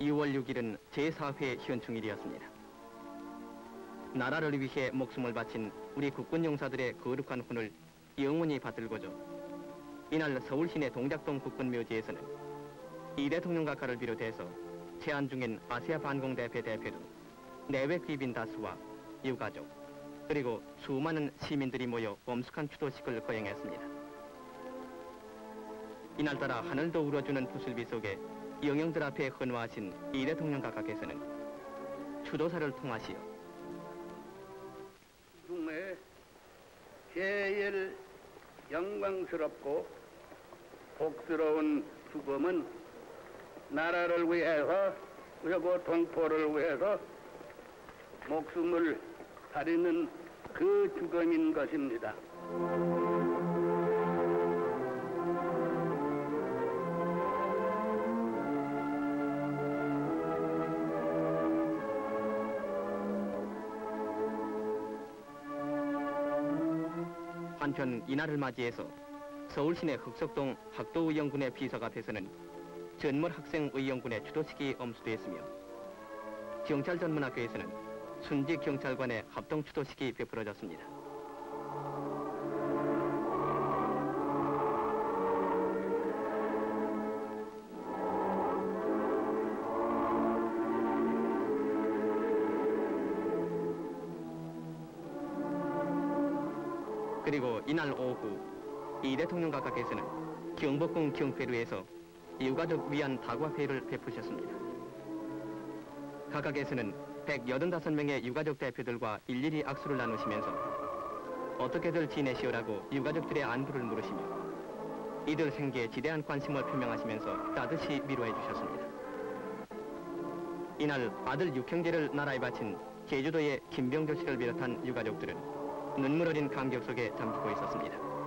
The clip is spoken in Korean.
2월 6일은 제4회 현충일이었습니다. 나라를 위해 목숨을 바친 우리 국군 용사들의 거룩한 혼을 영원히 받들고자 이날 서울 시내 동작동 국군 묘지에서는 이 대통령 각하를 비롯해서 제안 중인 아시아 반공대회 대표 등 내외 귀빈 다수와 유가족 그리고 수많은 시민들이 모여 엄숙한 추도식을 거행했습니다. 이날따라 하늘도 울어주는 부슬비 속에 영영들 앞에 헌화하신 이 대통령 각하께서는 추도사를 통하시어 중에 제일 영광스럽고 복스러운 죽음은 나라를 위해서 그리고 동포를 위해서 목숨을 다리는 그 죽음인 것입니다. 한편 이날을 맞이해서 서울 시내 흑석동 학도의원군의 비석 앞에서는 전물 학생의원군의 추도식이 엄수됐으며 경찰 전문학교에서는 순직 경찰관의 합동 추도식이 베풀어졌습니다. 그리고 이날 오후 이 대통령 각하께서는 경복궁 경회루에서 유가족 위안 다과회를 베푸셨습니다. 각하께서는 185명의 유가족 대표들과 일일이 악수를 나누시면서 어떻게들 지내시오라고 유가족들의 안부를 물으시며 이들 생계에 지대한 관심을 표명하시면서 따뜻이 위로해 주셨습니다. 이날 아들 육형제를 나라에 바친 제주도의 김병조 씨를 비롯한 유가족들은 눈물 어린 감격 속에 잠기고 있었습니다.